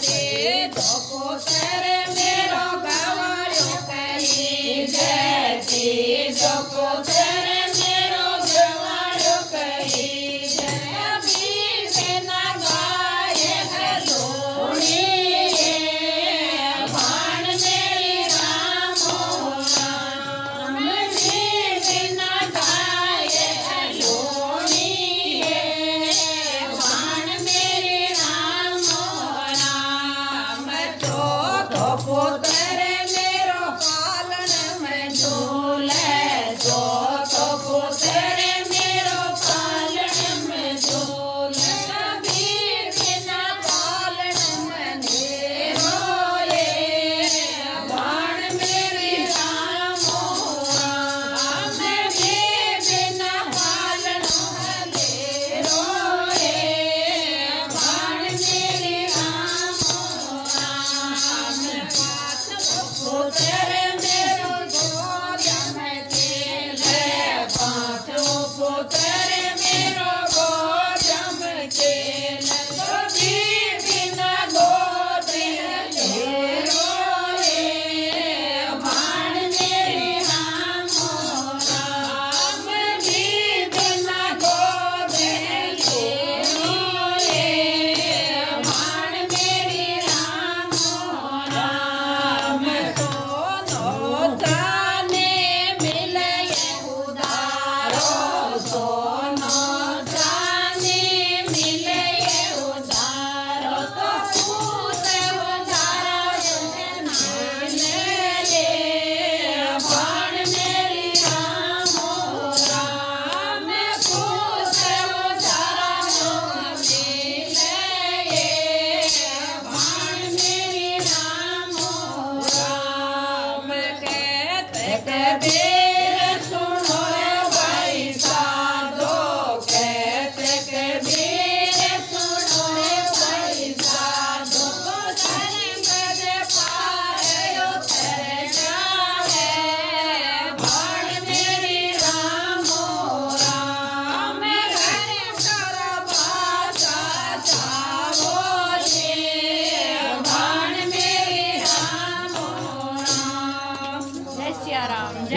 Jai Jai Jai Jai baby.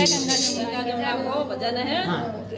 Ganga जमुना का जो। भजन है। हाँ।